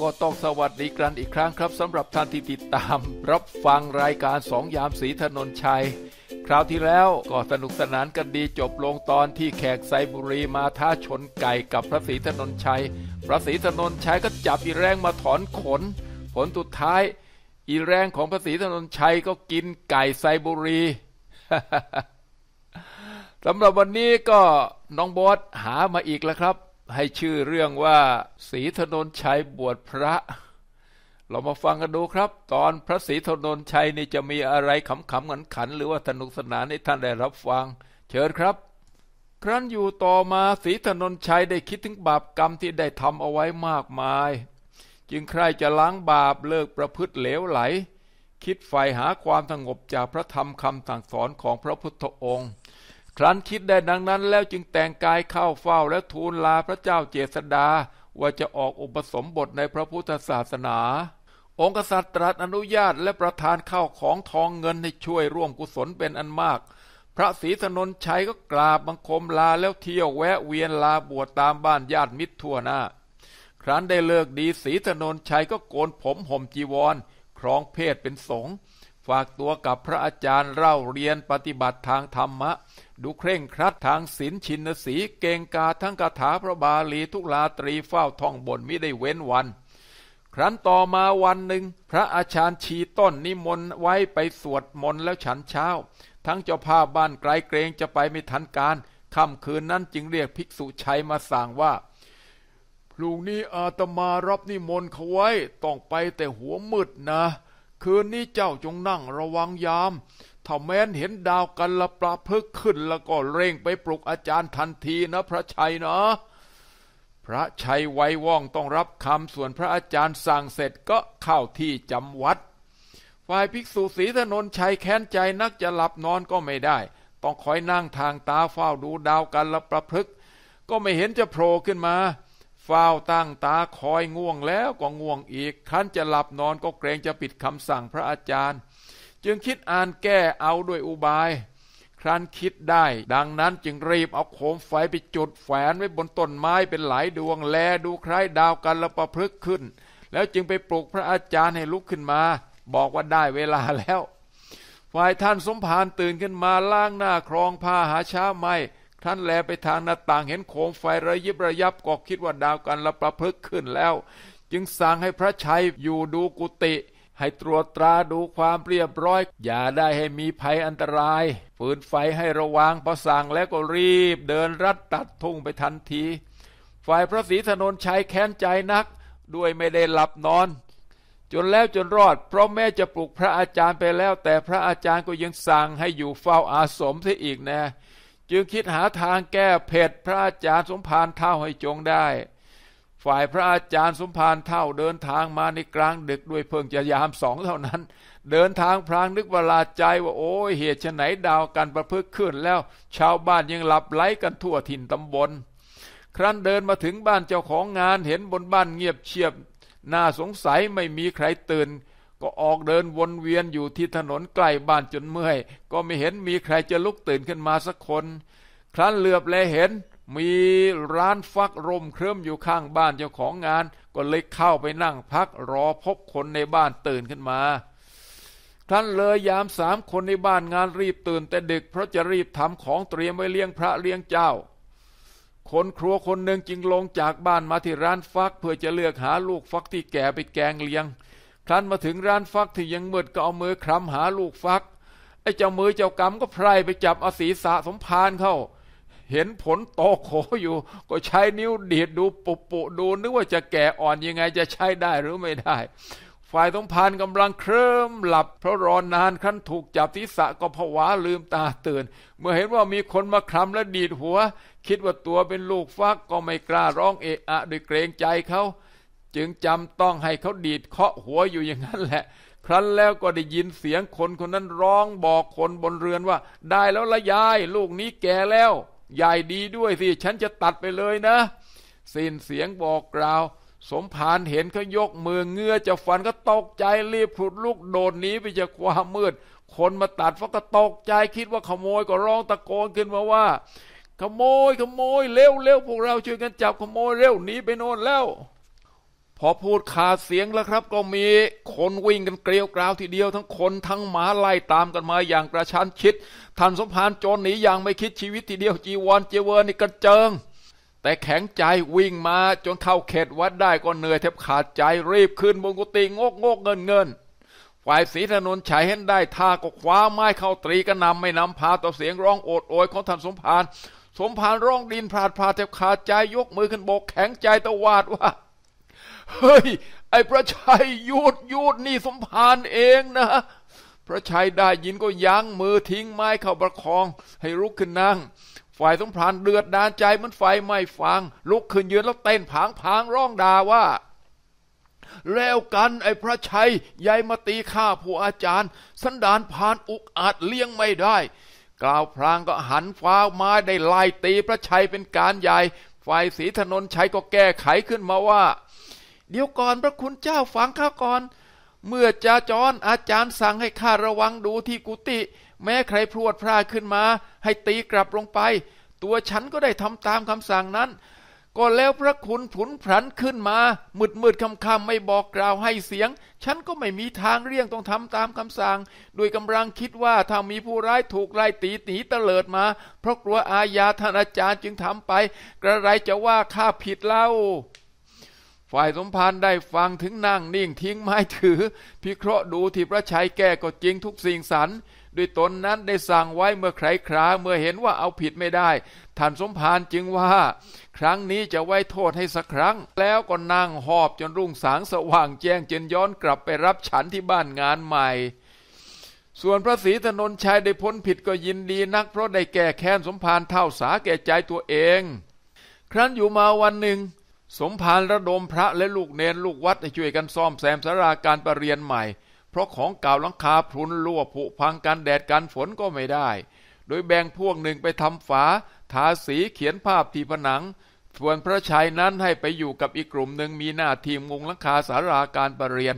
ก็ต้องสวัสดีกันอีกครั้งครับสำหรับท่านที่ติดตาม รับฟังรายการสองยามสีถนนชัย คราวที่แล้วก็สนุกสนานกันดีจบลงตอนที่แขกไซบุรีมาท้าชนไก่กับพระศรีถนนชัย พระศรีถนนชัยก็จับอีแรงมาถอนขน ผลสุดท้าย อีแรงของพระศรีถนนชัยก็กินไก่ไซบุรีสำหรับวันนี้ก็น้องบอสหามาอีกแล้วครับ ให้ชื่อเรื่องว่าศรีถนนชัยบวชพระ เรามาฟังกันดูครับ ตอนพระศรีถนนชัยนี่จะมีอะไรขำๆขันขันหรือว่าสนุกสนานให้ท่านได้รับฟัง เชิญครับ ครั้นอยู่ต่อมาศรีถนนชัยได้คิดถึงบาปกรรมที่ได้ทำเอาไว้มากมาย จึงใครจะล้างบาปเลิกประพฤติเหลวไหล คิดใฝ่หาความสงบจากพระธรรมคำสั่งสอนของพระพุทธองค์ ครั้นคิดได้ดังนั้นแล้วจึงแต่งกายเข้าเฝ้าและทูลลาพระเจ้าเจษดาว่าจะออกอุปสมบทในพระพุทธศาสนา องค์กษัตริย์ตรัสอนุญาตและประทานข้าวของทองเงินให้ช่วยร่วมกุศลเป็นอันมาก พระศรีถนนชัยก็กราบบังคมลาแล้วเที่ยวแวะเวียนลาบวชตามบ้านญาติมิตรทั่วหน้า ครั้นได้เลิกดีศรีถนนชัยก็โกนผมห่มจีวร ครองเพศเป็นสงฆ์ ฝากตัวกับพระอาจารย์เล่าเรียนปฏิบัติทางธรรมะ ดูเคร่งครัดทางศีลชินสีเก่งกาทั้งคาถาพระบาลีทุกลาตรีเฝ้าท่องบนมิได้เว้นวัน ครั้นต่อมาวันหนึ่ง พระอาจารย์ชีต้นนิมนต์ไว้ไปสวดมนต์แล้วฉันเช้า ทั้งเจ้าภาพบ้านไกลเกรงจะไปไม่ทันการค่ำคืนนั้นจึงเรียกภิกษุชัยมาสั่งว่าพรุ่งนี้อาตมารับนิมนต์เขาไว้ ต้องไปแต่หัวมืดนะ คืนนี้เจ้าจงนั่งระวังยาม ถ้าแม้นเห็นดาวกันละปลาพึกขึ้นแล้วก็เร่งไปปลุกอาจารย์ทันทีนะพระชัยนะ พระชัยไว้ว่องต้องรับคำส่วนพระอาจารย์สั่งเสร็จก็เข้าที่จำวัด ฝ่ายภิกษุศรีถนนชัยแค้นใจนักจะหลับนอนก็ไม่ได้ ต้องคอยนั่งทางตาเฝ้าดูดาวกันละประพฤกก็ไม่เห็นจะโผล่ขึ้นมา เฝ้าตั้งตาคอยง่วงแล้วก็ง่วงอีกคันจะหลับนอนก็เกรงจะปิดคำสั่งพระอาจารย์ จึงคิดอ่านแก้เอาด้วยอุบาย ครั้นคิดได้ ดังนั้นจึงรีบเอาโคมไฟไปจุดแฝนไว้บนต้นไม้เป็นหลายดวงแลดูคล้ายดาวกันละประพฤกขึ้น แล้วจึงไปปลุกพระอาจารย์ให้ลุกขึ้นมา บอกว่าได้เวลาแล้ว ฝ่ายท่านสมภารตื่นขึ้นมาล้างหน้าครองผ้าหาเช้าไม่ ท่านแลไปทางหน้าต่างเห็นโคมไฟระยิบระยับก็คิดว่าดาวกันละประพฤกขึ้นแล้ว จึงสั่งให้พระชัยอยู่ดูกุฏิให้ตรวจตราดูความเรียบร้อย อย่าได้ให้มีภัยอันตราย ฝืนไฟให้ระวังพอสั่งแล้วก็รีบ เดินรัดตัดทุ่งไปทันที ฝ่ายพระศรีถนนชัยแค้นใจนัก ด้วยไม่ได้หลับนอน จนแล้วจนรอด เพราะแม้จะปลุกพระอาจารย์ไปแล้ว แต่พระอาจารย์ก็ยังสั่งให้อยู่เฝ้าอาสมเสียอีกนะ จึงคิดหาทางแก้เผ็ดพระอาจารย์สมภารเท่าให้จงได้ ฝ่ายพระอาจารย์สมภารเท่าเดินทางมาในกลางดึกด้วยเพิ่งจะยามสองเท่านั้น เดินทางพลางนึกเวลาใจว่าโอ้ยเหตุไนดาวกันประพฤกขึ้นแล้ว ชาวบ้านยังหลับไหลกันทั่วถิ่นตำบล ครั้นเดินมาถึงบ้านเจ้าของงานเห็นบนบ้านเงียบเชียบน่าสงสัยไม่มีใครตื่น ก็ออกเดินวนเวียนอยู่ที่ถนนใกล้บ้านจนเมื่อย ก็ไม่เห็นมีใครจะลุกตื่นขึ้นมาสักคน ครั้นเหลือบแลเห็น มีร้านฟักรมเครื่มอยู่ข้างบ้านเจ้าของงาน ก็เลยเข้าไปนั่งพักรอพบคนในบ้านตื่นขึ้นมาท่านเลยยามสามคนในบ้านงานรีบตื่นแต่ดึก เพราะจะรีบทำของเตรียมไว้เลี้ยงพระเลี้ยงเจ้าคนครัวคนหนึ่งจึงลงจากบ้านมาที่ร้านฟัก เพื่อจะเลือกหาลูกฟักที่แก่ไปแกงเลี้ยง ครั้นมาถึงร้านฟักที่ยังมืดก็เอามือคลำหาลูกฟัก ไอ้เจ้ามือเจ้ากรรมก็ไพร่ไปจับอาศีรษะสมภารเข้า เห็นผลโตโขอยู่ ก็ใช้นิ้วดีดดูปุบปุดูนึกว่าจะแก่อ่อนยังไงจะใช้ได้หรือไม่ได้ ฝ่ายสมภารกำลังเคลิ้มหลับ เพราะรอนานขั้นถูกจับศีรษะก็ผวาลืมตาตื่น เมื่อเห็นว่ามีคนมาคลำและดีดหัว คิดว่าตัวเป็นลูกฟักก็ไม่กล้าร้องเอะอะด้วยเกรงใจเขา จึงจำต้องให้เขาดีดเคาะหัวอยู่อย่างนั้นแหละ ครั้นแล้วก็ได้ยินเสียงคนคนนั้นร้องบอกคนบนเรือนว่า ได้แล้วละยาย ลูกนี้แก่แล้วยายดีด้วยสิ ฉันจะตัดไปเลยนะ สิ้นเสียงบอกกล่าว สมภารเห็นเขายกมือเงื้อจะฟันก็ตกใจรีบผุดลุกโดดหนีไปจากความมืด คนมาตัดฟักก็ตกใจคิดว่าขโมยก็ร้องตะโกนขึ้นมาว่า ขโมยขโมยเร็วเร็วพวกเราช่วยกันจับขโมยเร็วหนีไปโน่นแล้ว พอพูดขาดเสียงแล้วครับ ก็มีคนวิ่งกันเกลียวกราวทีเดียวทั้งคนทั้งหมาไล่ตามกันมาอย่างกระชั้นชิดท่านสมภารโจรหนีอย่างไม่คิดชีวิตทีเดียวจีวรเจเวอร์นี่กระเจิง แต่แข็งใจวิ่งมาจนเข้าเขตวัดได้ก็เหนื่อยแทบขาดใจรีบขึ้นบนกุฏิงกงกเงิ่นเงิ่นฝ่ายศรีธนญชัยเห็นได้ท่าก็คว้าไม้เข้าตีกระหน่ำไม่นำพาต่อเสียงร้องโอดโอยของท่านสมภารสมภารร้องดินพลาดพลาดแทบขาดใจยกมือขึ้นโบกแข็งใจตะวาดว่า เฮ้ย ไอ้พระชัยยุดยุดนี่สมภารเองนะ พระชัยได้ยินก็ยั้งมือทิ้งไม้เข้าประคอง ให้ลุกขึ้นนั่ง ฝ่ายสมภารเดือดดานใจมันไฟไม่ฟัง ลุกขึ้นยืนแล้วเต้นผางผางร้องด่าว่าแล้วกันไอ้พระชัยยายมาตีข้าผู้อาจารย์ สันดานพานอุกอาจเลี้ยงไม่ได้ กล่าวพลางก็หันฟ้าไม้ได้ไล่ตีพระชัยเป็นการใหญ่ ฝ่ายศรีถนนชัยก็แก้ไขขึ้นมาว่า เดี๋ยวก่อนพระคุณเจ้าฟังข้าก่อน เมื่อจาจรอาจารย์สั่งให้ข้าระวังดูที่กุฏิแม้ใครพรวดพราขึ้นมา ให้ตีกลับลงไป ตัวฉันก็ได้ทำตามคำสั่งนั้นก็แล้วพระคุณผุนผันขึ้นมา มืดมืดคำคำไม่บอกกล่าวให้เสียง ฉันก็ไม่มีทางเรี่ยงต้องทำตามคำสั่ง โดยกำลังคิดว่าถ้ามีผู้ร้ายถูกไล่ตีหนีเตลิดมา เพราะกลัวอาญาท่านอาจารย์จึงทำไป กระไรจะว่าข้าผิดเล่า ฝ่ายสมภารได้ฟังถึงนั่งนิ่งทิ้งไม้ถือ พิเคราะห์ดูที่พระชัยแก้ก็จริงทุกสิ่งสรรด้วยตนนั้นได้สั่งไว้เมื่อใครคราเมื่อเห็นว่าเอาผิดไม่ได้ ท่านสมภารจึงว่า ครั้งนี้จะไว้โทษให้สักครั้ง แล้วก็นั่งหอบจนรุ่งสางสว่างแจ้งจนย้อนกลับไปรับฉันที่บ้านงานใหม่ ส่วนพระศรีธนนชัยได้พ้นผิดก็ยินดีนัก เพราะได้แก้แค้นสมภารเท่าสาแก่ใจตัวเอง ครั้นอยู่มาวันหนึ่ง สมภารระดมพระและลูกเนนลูกวัดให้ช่วยกันซ่อมแซมสาราการประเรียนใหม่ เพราะของเก่าหลังคาพรุนรั่วผุพังกันแดดกันฝนก็ไม่ได้ โดยแบ่งพวกหนึ่งไปทำฝา ทาสีเขียนภาพที่ผนัง ส่วนพระชัยนั้นให้ไปอยู่กับอีกกลุ่มหนึ่งมีหน้าทีมงงหลังคาสาราการประเรียน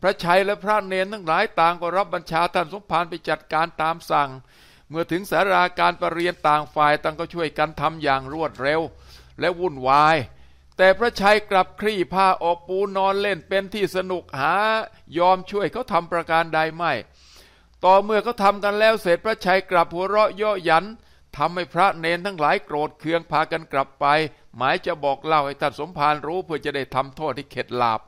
พระชัยและพระเนนทั้งหลายต่างก็รับบัญชาท่านสมภารไปจัดการตามสั่ง เมื่อถึงสาราการประเรียนต่างฝ่ายต่างก็ช่วยกันทำอย่างรวดเร็ว และวุ่นวาย แต่พระชัยกลับคลี่ผ้าออกปูนอนเล่นเป็นที่สนุกหายอมช่วยเขาทำประการใดไม่ ต่อเมื่อเขาทำกันแล้วเสร็จพระชัยกลับหัวเราะย่อยันทำให้พระเนนทั้งหลายโกรธเคืองพากันกลับไป หมายจะบอกเล่าให้ท่านสมภารรู้เพื่อจะได้ทำโทษที่เข็ดหลาบ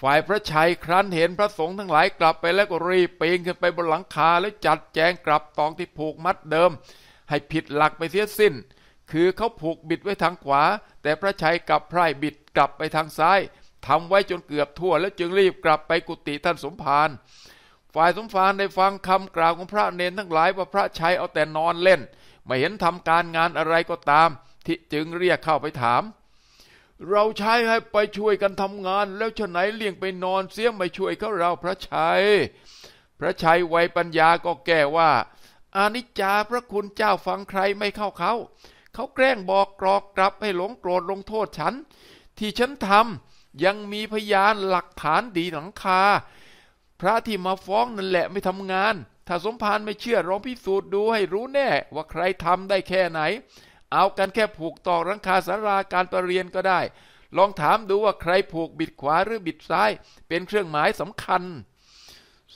ฝ่ายพระชัยครั้นเห็นพระสงฆ์ทั้งหลายกลับไปแล้วก็รีบปีนขึ้นไปบนหลังคาแล้วจัดแจงกลับตองที่ผูกมัดเดิม ให้ผิดหลักไปเสียสิ้น คือเขาผูกบิดไว้ทางขวา แต่พระชัยกับไพร่บิดกลับไปทางซ้ายทำไว้จนเกือบทั่ว แล้วจึงรีบกลับไปกุฏิท่านสมภารฝ่ายสมภารได้ฟังคำกล่าวของพระเนนทั้งหลายว่าพระชัยเอาแต่นอนเล่น ไม่เห็นทำการงานอะไรก็ตาม ที่จึงเรียกเข้าไปถาม เราใช้ให้ไปช่วยกันทำงาน แล้วฉไหนเลี่ยงไปนอนเสียไม่ช่วยเขาเราพระชัย พระชัยไวปัญญาก็แก้ว่าอานิจจาพระคุณเจ้าฟังใครไม่เข้าเขา เขาแกล้งบอกกรอกกลับให้หลงโกรธลงโทษฉัน ที่ฉันทำยังมีพยานหลักฐานดีหลังคา พระที่มาฟ้องนั่นแหละไม่ทำงาน ถ้าสมภารไม่เชื่อลองพิสูจน์ดูให้รู้แน่ว่าใครทำได้แค่ไหน เอากันแค่ผูกตอกหลังคาสาราการประเรียนก็ได้ ลองถามดูว่าใครผูกบิดขวาหรือบิดซ้าย เป็นเครื่องหมายสำคัญ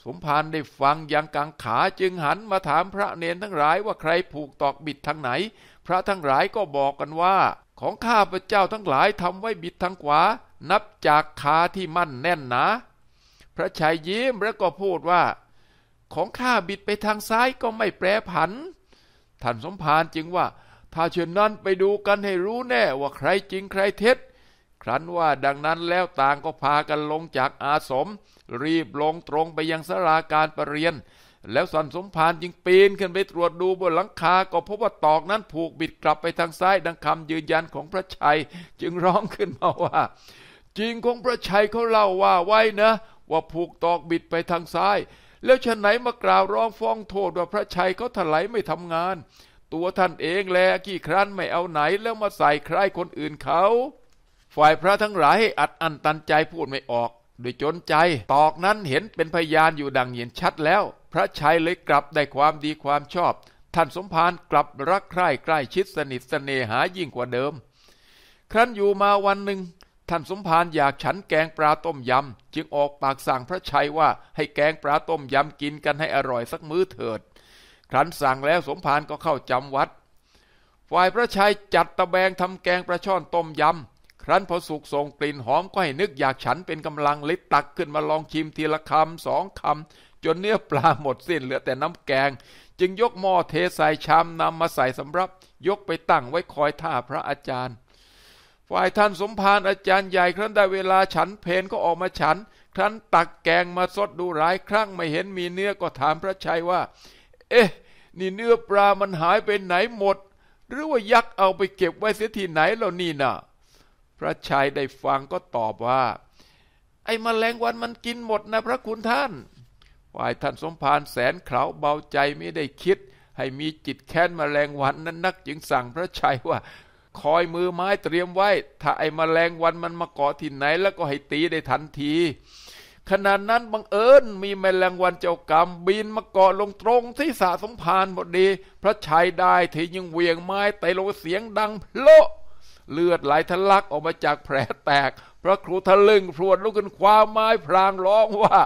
สมภารได้ฟังอย่างกังขาจึงหันมาถามพระเนนทั้งหลายว่าใครผูกตอกบิดทางไหน พระทั้งหลายก็บอกกันว่า ของข้าพระเจ้าทั้งหลายทำไว้บิดทางขวา นับจากขาที่มั่นแน่นหนาพระชายยิ้มแล้วก็พูดว่า ของข้าบิดไปทางซ้ายก็ไม่แปรผัน ท่านสมภารจึงว่า ถ้าเช่นนั้นไปดูกันให้รู้แน่ว่าใครจริงใครเท็จ ครั้นว่าดังนั้นแล้วต่างก็พากันลงจากอาสม รีบลงตรงไปยังสราการประเรียน แล้วสันสมภารจึงปีนขึ้นไปตรวจดูบนหลังคาก็พบว่าตอกนั้นผูกบิดกลับไปทางซ้ายดังคำยืนยันของพระชัย จึงร้องขึ้นมาว่า จริงของพระชัยเขาเล่าว่าไว้นะ ว่าผูกตอกบิดไปทางซ้าย แล้วฉันไหนมากล่าวร้องฟ้องโทษว่าพระชัยเขาถลายไม่ทำงาน ตัวท่านเองแลกี่ครั้นไม่เอาไหนแล้วมาใส่ใครคนอื่นเขา ฝ่ายพระทั้งหลายให้อัดอั้นตันใจพูดไม่ออกโดยจนใจ ตอกนั้นเห็นเป็นพยานอยู่ดังเห็นชัดแล้ว พระชัยเลยกลับได้ความดีความชอบ ท่านสมภารกลับรักใคร่ใกล้ชิดสนิทสเสน่หายิ่งกว่าเดิม ครั้นอยู่มาวันหนึ่งท่านสมภารอยากฉันแกงปลาต้มยำ จึงออกปากสั่งพระชัยว่าให้แกงปลาต้มยำกินกันให้อร่อยสักมื้อเถิด ครั้นสั่งแล้วสมภารก็เข้าจำวัด ฝ่ายพระชัยจัดตะแบงทำแกงปลาช่อนต้มยำ ครั้นพอสุกส่งกลิ่นหอมก็ให้นึกอยากฉันเป็นกำลังลิตักขึ้นมาลองชิมทีละคำสองคำจนเนื้อปลาหมดสิ้นเหลือแต่น้ำแกง จึงยกหม้อเทใส่ชามนำมาใส่สำรับ ยกไปตั้งไว้คอยท่าพระอาจารย์ ฝ่ายท่านสมภารอาจารย์ใหญ่ครั้นได้เวลาฉันเพนก็ออกมาฉัน ครั้นตักแกงมาสดดูหลายครั้งไม่เห็นมีเนื้อก็ถามพระชัยว่า เอ๊ะ นี่เนื้อปลามันหายไปไหนหมด หรือว่ายักษ์เอาไปเก็บไว้เสียที่ไหนแล้วนี่น่ะ พระชัยได้ฟังก็ตอบว่า ไอ้มแมลงวันมันกินหมดนะพระคุณท่านฝ่ายท่านสมภารแสนเขาเบาใจไม่ได้คิด ให้มีจิตแค้นมแมลงวันนั้นนักจึงสั่งพระชัยว่า คอยมือไม้เตรียมไว้ ถ้าไอ้มแมลงวันมันมาเกาะที่ไหนแล้วก็ให้ตีได้ทันทีขณะนั้นบังเอิญมีแมลงวันเจ้ากรรมบินมาเกาะลงตรงที่สาสมภารพอดี พระชัยได้ทียังเวียงไม้ไตลงเสียงดังโล เลือดไหลทะลักออกมาจากแผลแตก พระครูทะลึ่งพรวดลุกขึ้นคว้าไม้พรางร้องว่า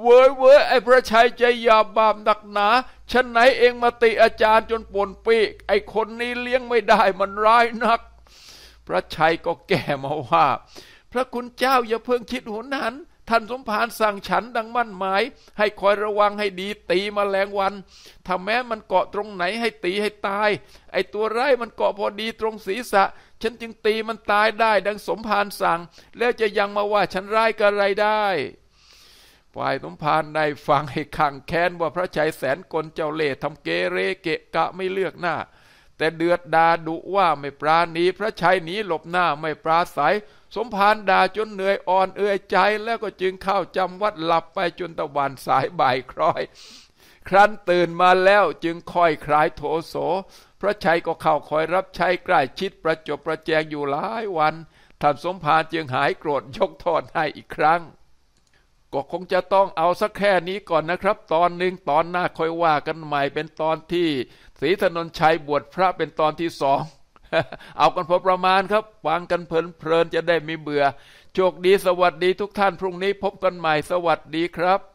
เว้ยเว้ยไอ้พระชัยใจยาบาปหนักหนาฉันไหนเองมาติอาจารย์จนปนปีก ไอ้คนนี้เลี้ยงไม่ได้มันร้ายนัก พระชัยก็แก้มาว่า พระคุณเจ้าอย่าเพิ่งคิดหุนหันท่านสมภารสั่งฉันดังมั่นหมาย ให้คอยระวังให้ดีตีมแมลงวัน ถ้าแม้มันเกาะตรงไหนให้ตีให้ตาย ไอ้ตัวไร้มันเกาะพอดีตรงศีรษะ ฉันจึงตีมันตายได้ ดังสมภารสั่ง แล้วจะยังมาว่าฉันร้ายกะไรได้ฝ่ายสมภารได้ฟังให้ขังแค้นว่าพระชัยแสนกลเจ้าเล่ห์ทำเกเรเกะกะไม่เลือกหน้า แต่เดือดดาดุว่าไม่ปราณีพระชัยหนีหลบหน้าไม่ปราศัย สมภารด่าจนเหนื่อยอ่อนเอื่อยใจแล้วก็จึงเข้าจำวัดหลับไปจนตะวันสายบ่ายคล้อย ครั้นตื่นมาแล้วจึงค่อยคลายโถโส พระชัยก็เข้าคอยรับใช้ใกล้ชิดประจบประแจงอยู่หลายวันท่านสมภารจึงหายโกรธยกโทษให้อีกครั้ง ก็คงจะต้องเอาสักแค่นี้ก่อนนะครับ ตอนหนึ่งตอนหน้าค่อยว่ากันใหม่เป็นตอนที่ศรีถนนชัยบวชพระเป็นตอนที่สองเอากันพอประมาณครับฟังกันเพลินๆจะได้ไม่เบื่อ โชคดีสวัสดีทุกท่านพรุ่งนี้พบกันใหม่สวัสดีครับ